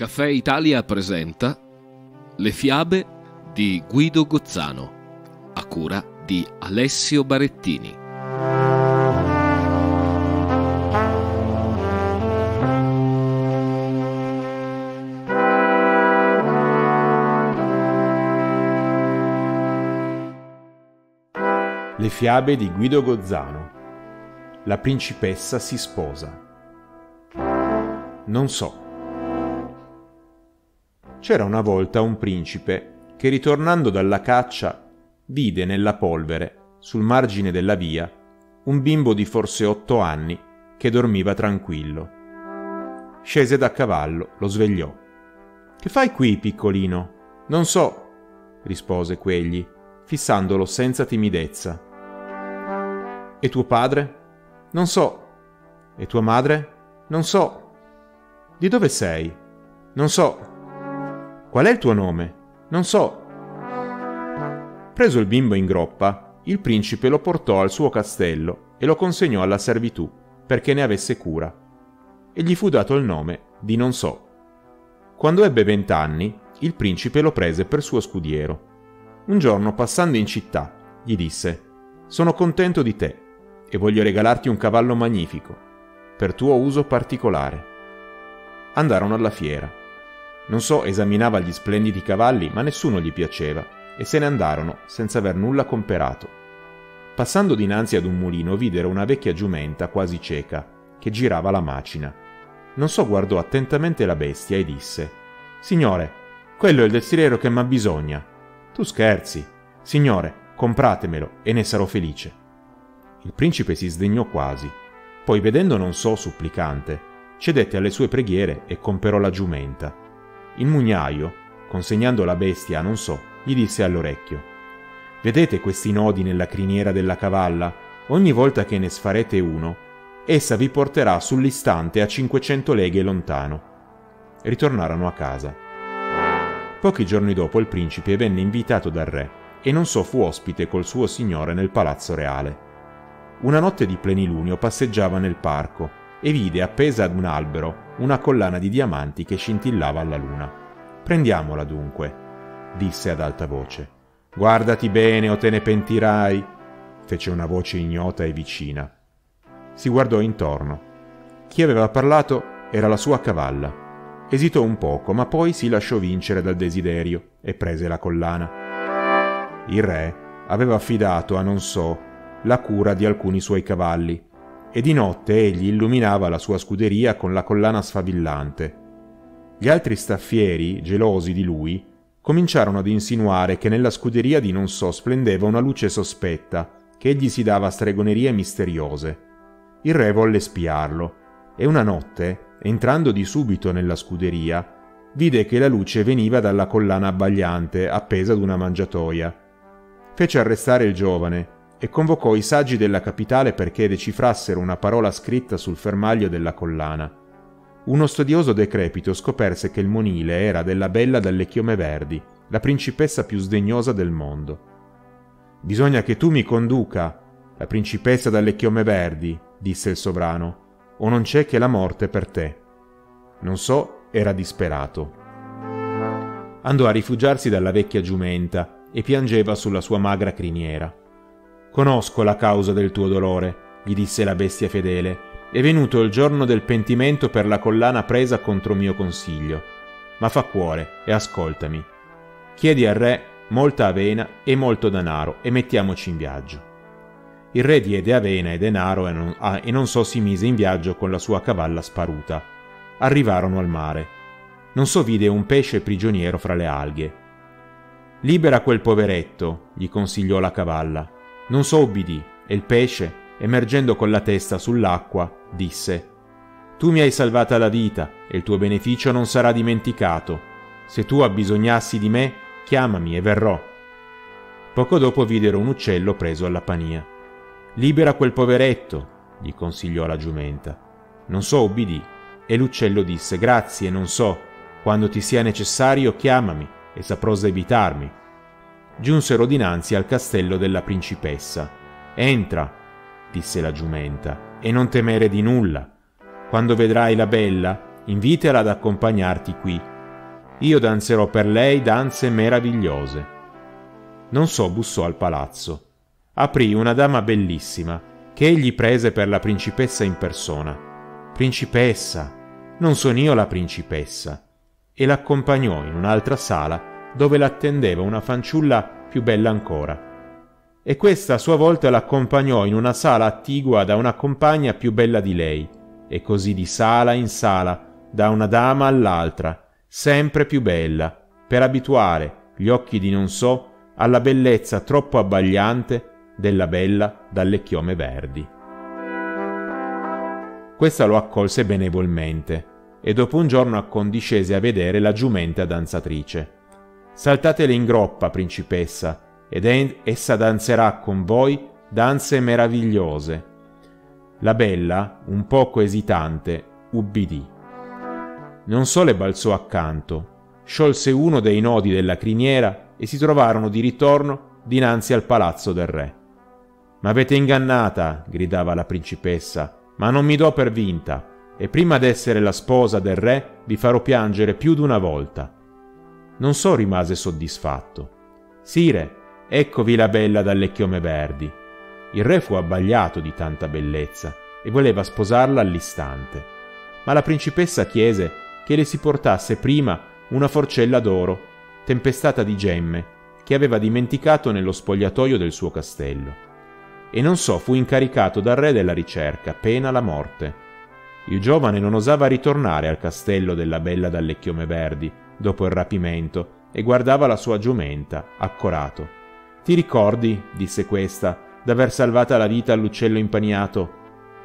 Caffè Italia presenta Le fiabe di Guido Gozzano, a cura di Alessio Barettini. Le fiabe di Guido Gozzano. La principessa si sposa. Non so. C'era una volta un principe che ritornando dalla caccia vide nella polvere, sul margine della via, un bimbo di forse otto anni che dormiva tranquillo. Scese da cavallo, lo svegliò. Che fai qui, piccolino? Non so, rispose quegli, fissandolo senza timidezza. E tuo padre? Non so. E tua madre? Non so. Di dove sei? Non so. Qual è il tuo nome? Non so. Preso il bimbo in groppa, il principe lo portò al suo castello e lo consegnò alla servitù perché ne avesse cura. E gli fu dato il nome di Non so. Quando ebbe vent'anni, il principe lo prese per suo scudiero. Un giorno, passando in città, gli disse: Sono contento di te e voglio regalarti un cavallo magnifico, per tuo uso particolare. Andarono alla fiera. Non so esaminava gli splendidi cavalli, ma nessuno gli piaceva, e se ne andarono senza aver nulla comperato. Passando dinanzi ad un mulino videro una vecchia giumenta quasi cieca, che girava la macina. Non so guardò attentamente la bestia e disse Signore, quello è il destriero che m'ha bisogna. Tu scherzi. Signore, compratemelo e ne sarò felice. Il principe si sdegnò quasi, poi vedendo non so supplicante, cedette alle sue preghiere e comperò la giumenta il mugnaio, consegnando la bestia a non so, gli disse all'orecchio Vedete questi nodi nella criniera della cavalla? Ogni volta che ne sfarete uno, essa vi porterà sull'istante a 500 leghe lontano. Ritornarono a casa. Pochi giorni dopo il principe venne invitato dal re e non so fu ospite col suo signore nel palazzo reale. Una notte di plenilunio passeggiava nel parco e vide appesa ad un albero una collana di diamanti che scintillava alla luna. Prendiamola dunque, disse ad alta voce. Guardati bene o te ne pentirai, fece una voce ignota e vicina. Si guardò intorno. Chi aveva parlato era la sua cavalla. Esitò un poco, ma poi si lasciò vincere dal desiderio e prese la collana. Il re aveva affidato a non so la cura di alcuni suoi cavalli e di notte egli illuminava la sua scuderia con la collana sfavillante. Gli altri staffieri, gelosi di lui, cominciarono ad insinuare che nella scuderia di non so splendeva una luce sospetta, che egli si dava stregonerie misteriose. Il re volle spiarlo, e una notte, entrando di subito nella scuderia, vide che la luce veniva dalla collana abbagliante appesa ad una mangiatoia. Fece arrestare il giovane e convocò i saggi della capitale perché decifrassero una parola scritta sul fermaglio della collana. Uno studioso decrepito scoperse che il monile era della bella dalle chiome verdi, la principessa più sdegnosa del mondo. Bisogna che tu mi conduca, la principessa dalle chiome verdi, disse il sovrano, o non c'è che la morte per te. Non so, era disperato. Andò a rifugiarsi dalla vecchia giumenta e piangeva sulla sua magra criniera. Conosco la causa del tuo dolore, gli disse la bestia fedele. È venuto il giorno del pentimento per la collana presa contro mio consiglio. Ma fa cuore e ascoltami. Chiedi al re molta avena e molto denaro e mettiamoci in viaggio. Il re diede avena e denaro e non, ah, e non so si mise in viaggio con la sua cavalla sparuta. Arrivarono al mare. Non so vide un pesce prigioniero fra le alghe. Libera quel poveretto, gli consigliò la cavalla. Non so obbedì, e il pesce, emergendo con la testa sull'acqua, disse Tu mi hai salvata la vita, e il tuo beneficio non sarà dimenticato. Se tu abbisognassi di me, chiamami e verrò. Poco dopo videro un uccello preso alla pania. Libera quel poveretto, gli consigliò la giumenta. Non so obbedì, e l'uccello disse Grazie, non so, quando ti sia necessario chiamami, e saprò evitarmi giunsero dinanzi al castello della principessa. Entra, disse la giumenta, e non temere di nulla. Quando vedrai la bella, invitala ad accompagnarti qui io danzerò per lei danze meravigliose. Non so bussò al palazzo. Aprì una dama bellissima, che egli prese per la principessa in persona. Principessa, non sono io la principessa. E l'accompagnò in un'altra sala dove l'attendeva una fanciulla più bella ancora. E questa a sua volta l'accompagnò in una sala attigua da una compagna più bella di lei, e così di sala in sala, da una dama all'altra, sempre più bella, per abituare gli occhi di non so alla bellezza troppo abbagliante della bella dalle chiome verdi. Questa lo accolse benevolmente e dopo un giorno accondiscese a vedere la giumenta danzatrice. Saltatele in groppa, principessa, ed essa danzerà con voi danze meravigliose. La bella, un poco esitante, ubbidì non solo le balzò accanto, sciolse uno dei nodi della criniera e si trovarono di ritorno dinanzi al palazzo del re. M'avete ingannata, gridava la principessa, ma non mi do per vinta, e prima d'essere la sposa del re vi farò piangere più d'una volta. Non so rimase soddisfatto. Sire, eccovi la bella dalle chiome verdi. Il re fu abbagliato di tanta bellezza e voleva sposarla all'istante. Ma la principessa chiese che le si portasse prima una forcella d'oro, tempestata di gemme, che aveva dimenticato nello spogliatoio del suo castello. E non so fu incaricato dal re della ricerca, pena la morte. Il giovane non osava ritornare al castello della bella dalle chiome verdi, dopo il rapimento, e guardava la sua giumenta, accorato. Ti ricordi, disse questa, d'aver salvata la vita all'uccello impaniato?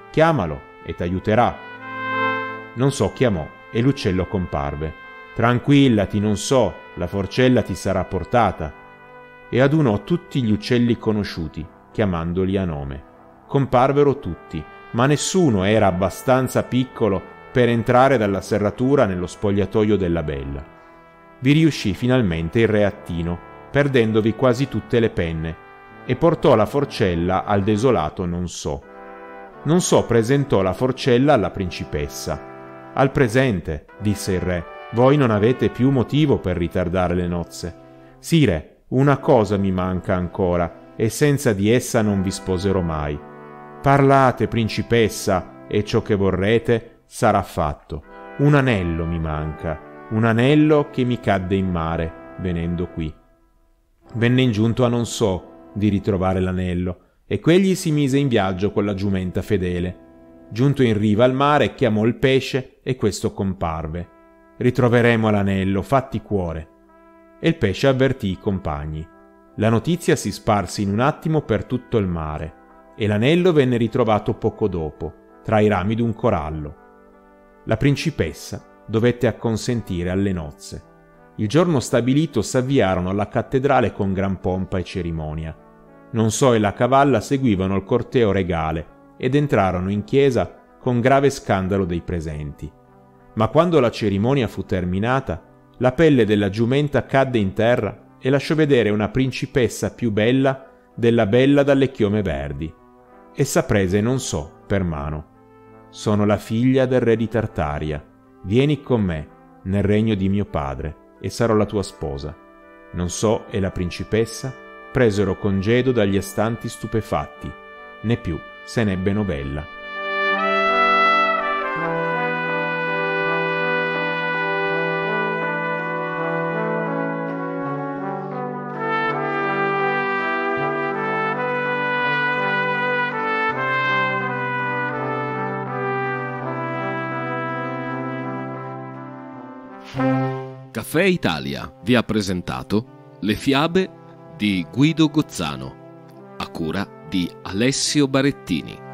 Chiamalo e t'aiuterà. Non so chiamò, e l'uccello comparve. Tranquillati, non so, la forcella ti sarà portata. E adunò tutti gli uccelli conosciuti, chiamandoli a nome. Comparvero tutti, ma nessuno era abbastanza piccolo per entrare dalla serratura nello spogliatoio della bella. Vi riuscì finalmente il re Attino, perdendovi quasi tutte le penne, e portò la forcella al desolato non so. Non so presentò la forcella alla principessa, al presente, disse il re, voi non avete più motivo per ritardare le nozze. Sire, una cosa mi manca ancora, e senza di essa non vi sposerò mai. Parlate, principessa, e ciò che vorrete sarà fatto. Un anello mi manca, un anello che mi cadde in mare, venendo qui. Venne ingiunto a non so di ritrovare l'anello, e quegli si mise in viaggio con la giumenta fedele Giunto in riva al mare, chiamò il pesce e questo comparve. Ritroveremo l'anello, fatti cuore. E il pesce avvertì i compagni. La notizia si sparse in un attimo per tutto il mare, e l'anello venne ritrovato poco dopo, tra i rami d'un corallo. La principessa dovette acconsentire alle nozze. Il giorno stabilito s'avviarono alla cattedrale con gran pompa e cerimonia. Non so e la cavalla seguivano il corteo regale ed entrarono in chiesa con grave scandalo dei presenti. Ma quando la cerimonia fu terminata, la pelle della giumenta cadde in terra e lasciò vedere una principessa più bella della bella dalle chiome verdi. Essa prese non so per mano. Sono la figlia del re di Tartaria. Vieni con me nel regno di mio padre e sarò la tua sposa. Non so e la principessa presero congedo dagli astanti stupefatti, né più se n'ebbe novella. Caffè Italia vi ha presentato le fiabe di Guido Gozzano, a cura di Alessio Barettini.